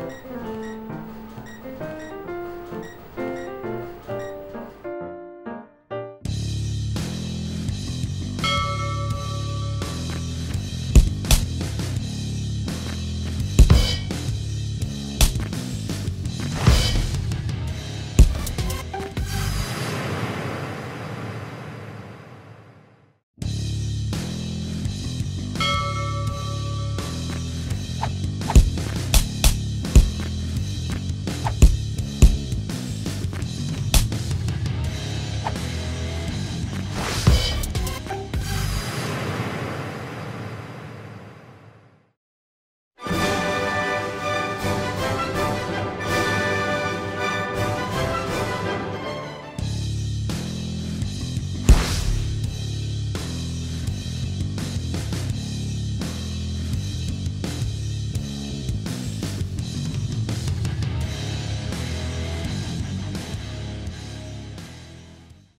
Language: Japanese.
うん。